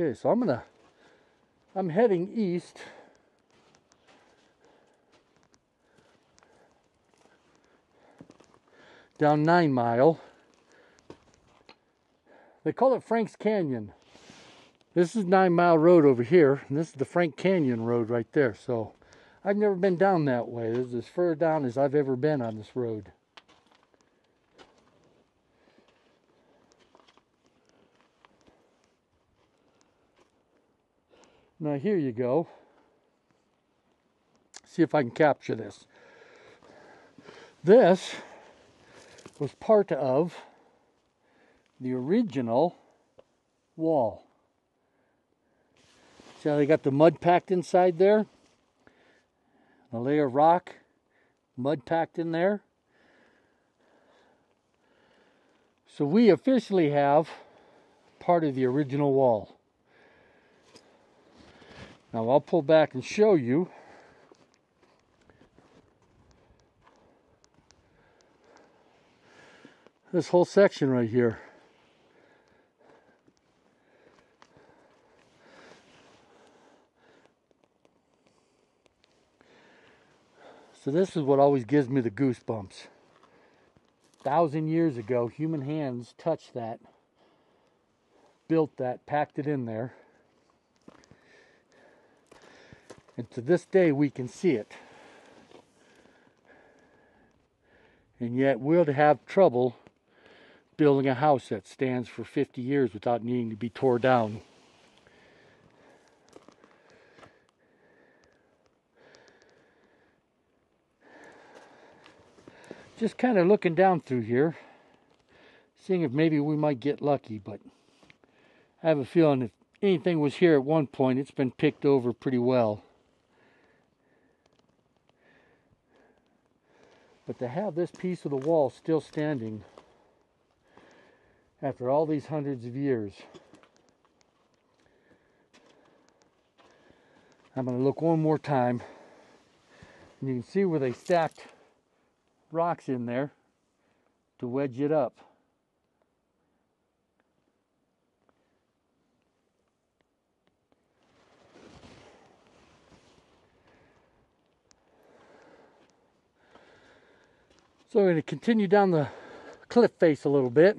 Okay, so I'm gonna, I'm heading east. Down Nine Mile. They call it Frank's Canyon. This is Nine Mile Road over here, and this is the Frank Canyon Road right there. So I've never been down that way. This is as far down as I've ever been on this road. Now here you go. See if I can capture this. This was part of the original wall. See how they got the mud packed inside there? A layer of rock, mud packed in there. So we officially have part of the original wall. Now I'll pull back and show you. This whole section right here. So this is what always gives me the goosebumps. Thousand years ago, human hands touched that, built that, packed it in there. And to this day, we can see it. And yet, we'll have trouble building a house that stands for 50 years without needing to be tore down. Just kind of looking down through here, seeing if maybe we might get lucky, but I have a feeling if anything was here at one point, it's been picked over pretty well. But to have this piece of the wall still standing after all these hundreds of years, I'm going to look one more time. And you can see where they stacked rocks in there to wedge it up. So we're going to continue down the cliff face a little bit.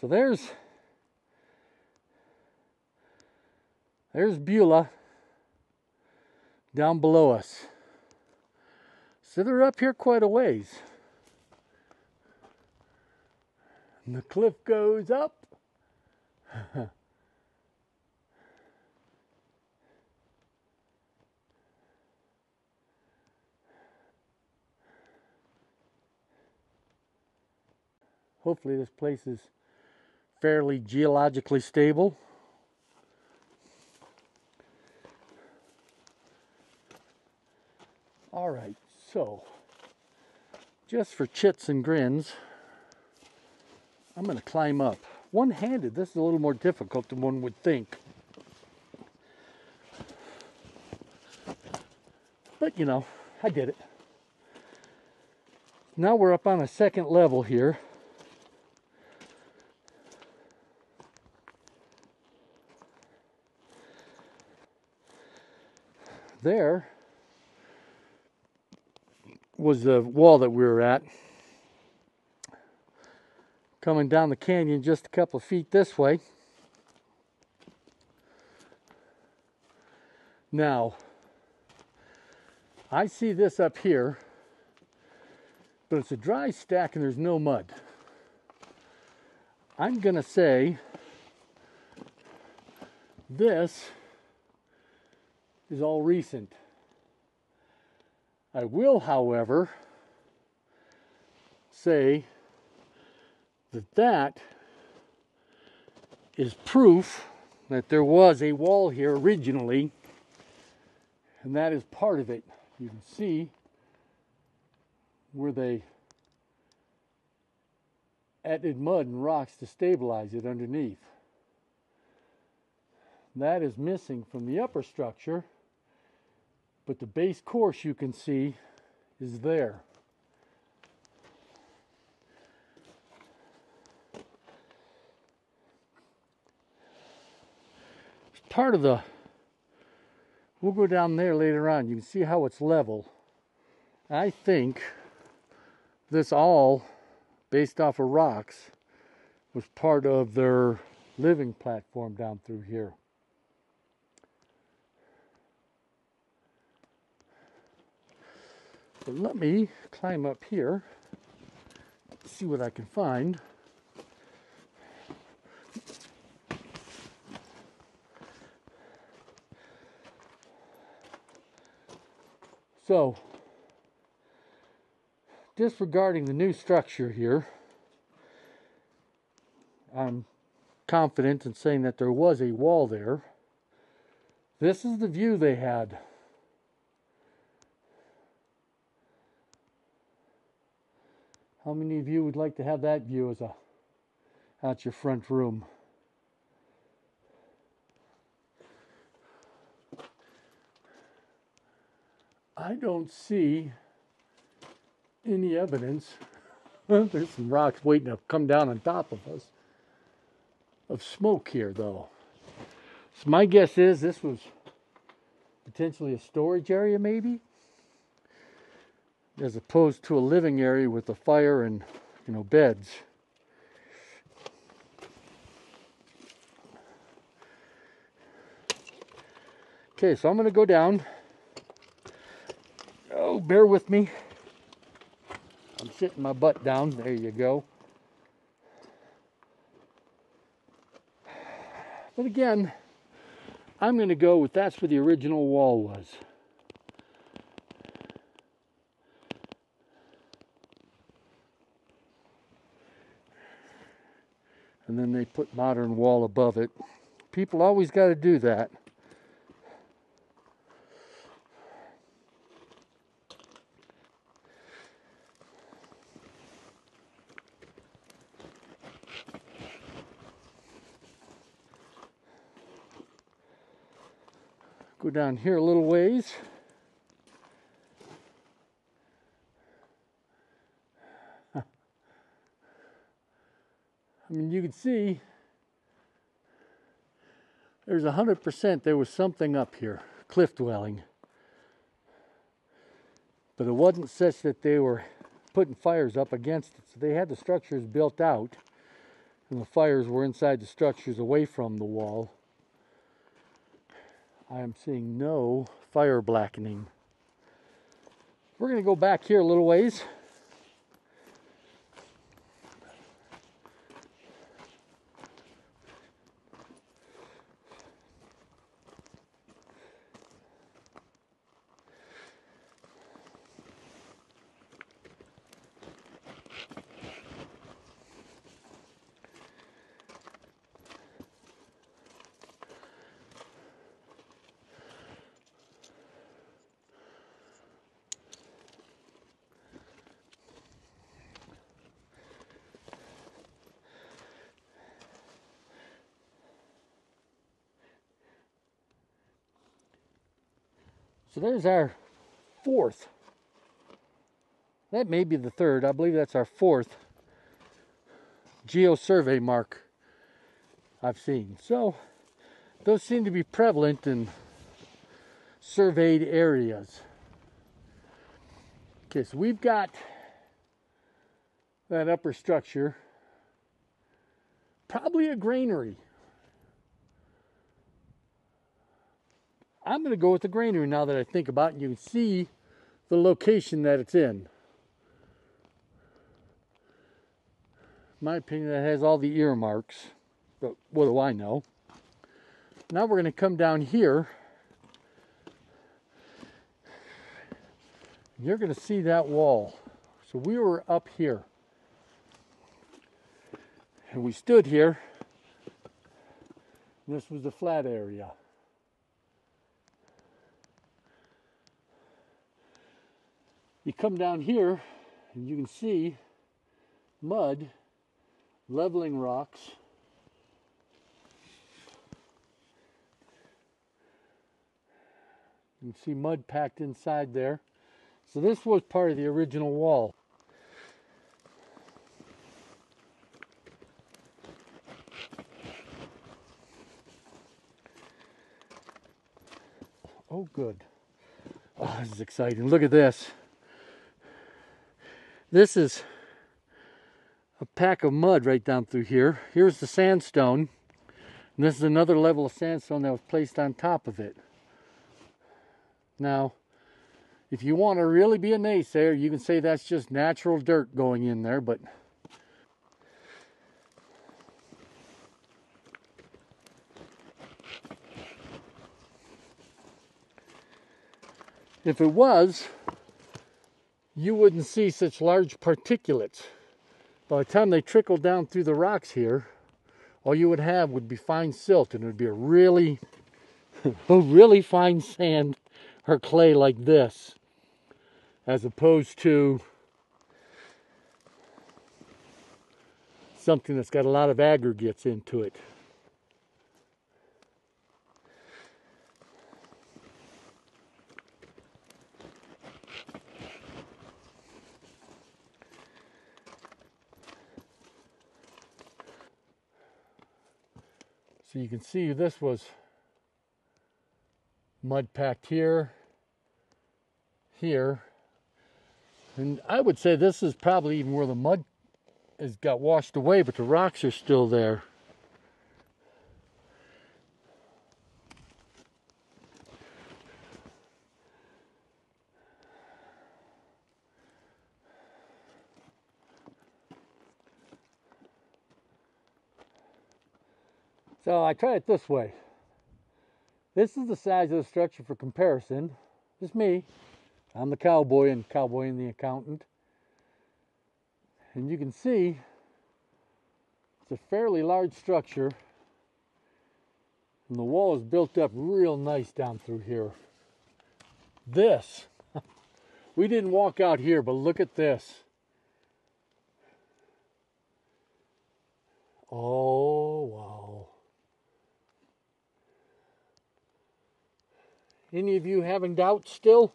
So there's there's Beulah down below us. So they're up here quite a ways. And the cliff goes up. Hopefully this place is fairly geologically stable. All right. So, just for chits and grins, I'm going to climb up. One-handed, this is a little more difficult than one would think. But, you know, I did it. Now we're up on a second level here. There was the wall that we were at. Coming down the canyon just a couple of feet this way. Now, I see this up here, but it's a dry stack and there's no mud. I'm going to say this is all recent. I will, however, say that that is proof that there was a wall here originally, and that is part of it. You can see where they added mud and rocks to stabilize it underneath. That is missing from the upper structure, but the base course you can see is there. It's part of the, we'll go down there later on. You can see how it's level. I think this all, based off of rocks, was part of their living platform down through here. Let me climb up here, see what I can find. So, disregarding the new structure here, I'm confident in saying that there was a wall there. This is the view they had. How many of you would like to have that view as a out your front room? I don't see any evidence. There's some rocks waiting to come down on top of us of smoke here, though. So my guess is this was potentially a storage area, maybe, as opposed to a living area with a fire and you know beds. Okay, so I'm going to go down. Oh, bear with me. I'm sitting my butt down. There you go. But again, I'm going to go with that's where the original wall was. And then they put modern wall above it. People always got to do that. Go down here a little ways. I mean, you can see there's a hundred percent there was something up here, cliff dwelling. But it wasn't such that they were putting fires up against it. So they had the structures built out, and the fires were inside the structures away from the wall. I am seeing no fire blackening. We're going to go back here a little ways. So there's our fourth. That may be the third. I believe that's our fourth geosurvey mark I've seen. So those seem to be prevalent in surveyed areas. Okay, so we've got that upper structure, probably a granary. I'm going to go with the granary now that I think about it. You can see the location that it's in. my opinion, that has all the earmarks, but what do I know? Now we're going to come down here. You're going to see that wall. So we were up here. And we stood here. This was the flat area. You come down here and you can see mud, leveling rocks. You can see mud packed inside there. So this was part of the original wall. Oh, good. Oh, this is exciting. Look at this. This is a pack of mud right down through here. Here's the sandstone. And this is another level of sandstone that was placed on top of it. Now, if you want to really be a naysayer, you can say that's just natural dirt going in there, but if it was, you wouldn't see such large particulates. By the time they trickle down through the rocks here, all you would have would be fine silt and it would be a really, a really fine sand or clay like this, as opposed to something that's got a lot of aggregates into it. So you can see this was mud packed here, here. And I would say this is probably even where the mud has got washed away, but the rocks are still there. So I try it this way. This is the size of the structure for comparison. It's me. I'm the cowboy and cowboy and the accountant. And you can see it's a fairly large structure. And the wall is built up real nice down through here. This, we didn't walk out here, but look at this. Oh, wow. Any of you having doubts still?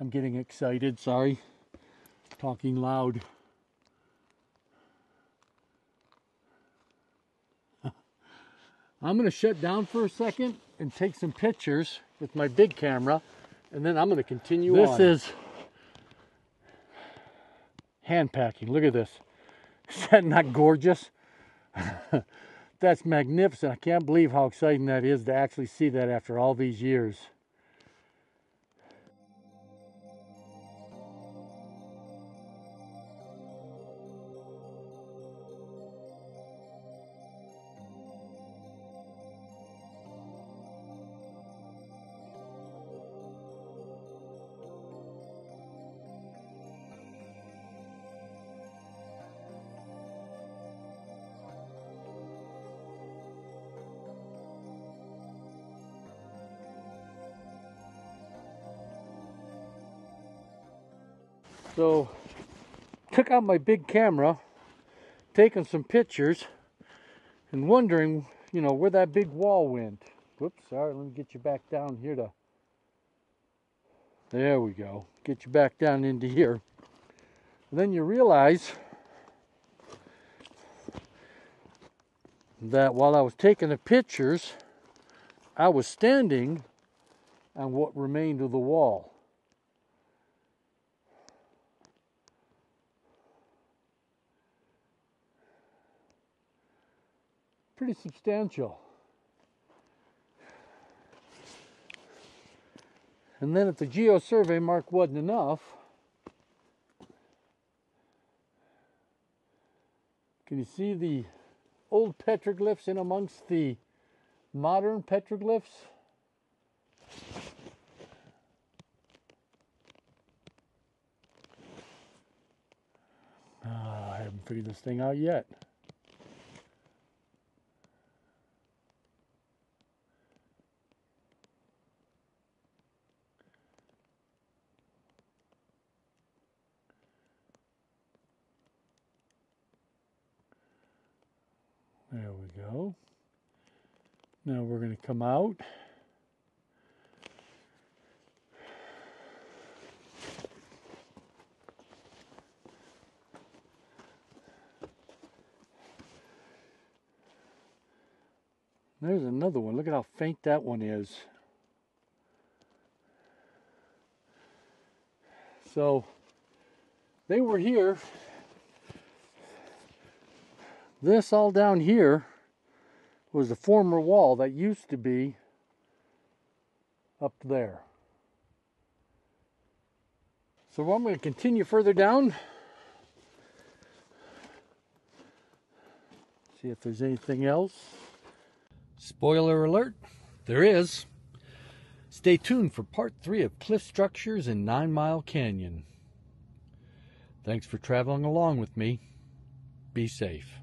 I'm getting excited, sorry. Talking loud. I'm going to shut down for a second and take some pictures with my big camera and then I'm going to continue this on. This is hand packing. Look at this. Is that not gorgeous? that's magnificent. I can't believe how exciting that is to actually see that after all these years. So took out my big camera, taking some pictures, and wondering, you know, where that big wall went. Whoops, sorry, let me get you back down here to, there we go. Get you back down into here. And then you realize that while I was taking the pictures, I was standing on what remained of the wall. Pretty substantial. And then if the geo survey mark wasn't enough, can you see the old petroglyphs in amongst the modern petroglyphs? Oh, I haven't figured this thing out yet. There we go. Now we're going to come out. There's another one. Look at how faint that one is. So they were here this all down here was the former wall that used to be up there. So I'm going to continue further down. See if there's anything else. Spoiler alert, there is. Stay tuned for part three of Cliff Structures in Nine Mile Canyon. Thanks for traveling along with me. Be safe.